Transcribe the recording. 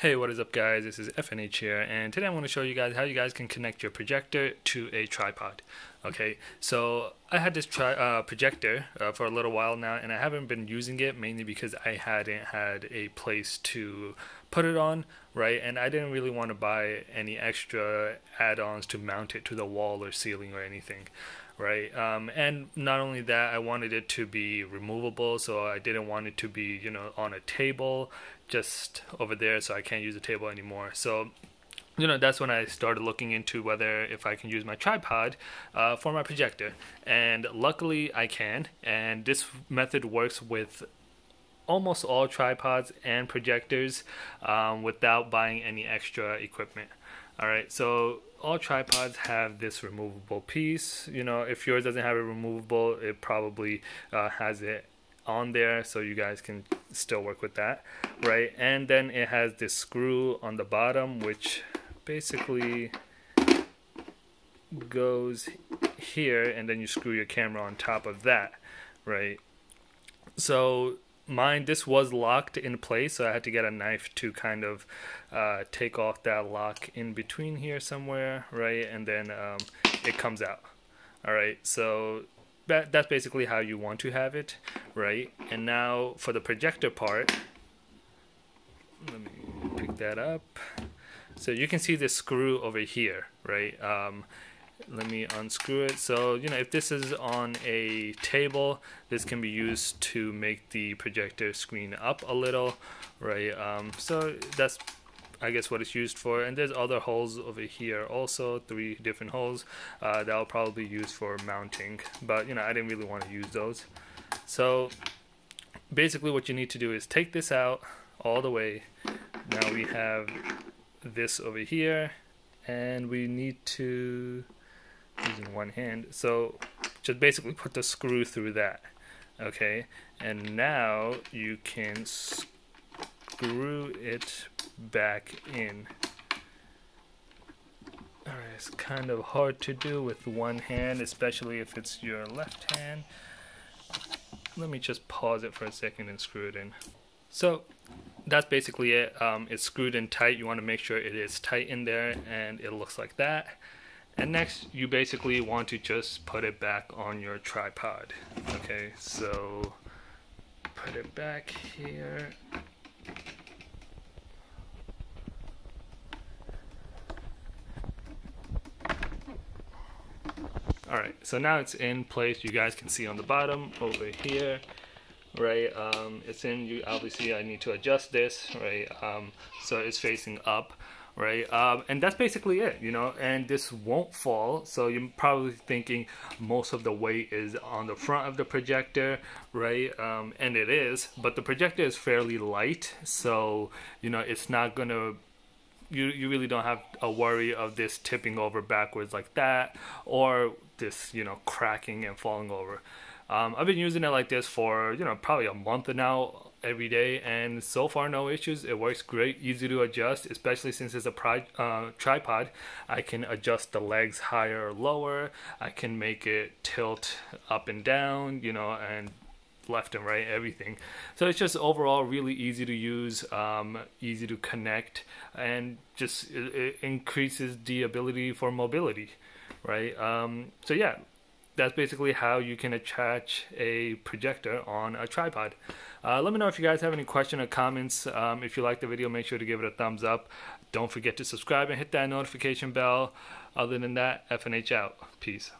Hey, what is up guys? This is FNH here and today I want to show you guys how you guys can connect your projector to a tripod. Okay, so I had this uh, projector uh, for a little while now and I haven't been using it mainly because I hadn't had a place to put it on, right? And I didn't really want to buy any extra add-ons to mount it to the wall or ceiling or anything right? Um, and not only that, I wanted it to be removable, so I didn't want it to be, you know, on a table just over there, so I can't use the table anymore. So you know that's when I started looking into whether if I can use my tripod uh, for my projector, and luckily I can. And this method works with almost all tripods and projectors um, without buying any extra equipment. All right, so all tripods have this removable piece. You know, if yours doesn't have it removable, it probably uh, has it on there, so you guys can still work with that, right? And then it has this screw on the bottom, which basically goes here, and then you screw your camera on top of that, right? So mine this was locked in place so I had to get a knife to kind of uh, take off that lock in between here somewhere right? And then um, it comes out. All right so that, that's basically how you want to have it right? And now for the projector part let me pick that up. So you can see the screw over here right? Um, let me unscrew it. So you know if this is on a table this can be used to make the projector screen up a little right? Um, so that's I guess what it's used for. And there's other holes over here also three different holes uh, that I'll probably use for mounting. But you know I didn't really want to use those. So basically what you need to do is take this out all the way. Now we have this over here. And we need to using one hand. So just basically put the screw through that. Okay, and now you can screw it back in. Alright, it's kind of hard to do with one hand, especially if it's your left hand. Let me just pause it for a second and screw it in. So that's basically it. Um, it's screwed in tight. You want to make sure it is tight in there and it looks like that. And next, you basically want to just put it back on your tripod. Okay, so put it back here. Alright, so now it's in place. You guys can see on the bottom over here, right? Um, it's in, you obviously I need to adjust this, right? Um, so it's facing up right? Um, and that's basically it, you know, and this won't fall. So you're probably thinking most of the weight is on the front of the projector, right? Um, and it is, but the projector is fairly light. So, you know, it's not going to you you really don't have a worry of this tipping over backwards like that or this you know cracking and falling over um, I've been using it like this for you know probably a month now every day and so far no issues. It works great easy to adjust especially since it's a pri- uh, tripod. I can adjust the legs higher or lower. I can make it tilt up and down you know and left and right everything. So it's just overall really easy to use um, easy to connect and just it, it increases the ability for mobility right? Um, so yeah that's basically how you can attach a projector on a tripod. Uh, let me know if you guys have any question or comments. Um, if you like the video, make sure to give it a thumbs up. Don't forget to subscribe and hit that notification bell. Other than that, FNH out. Peace.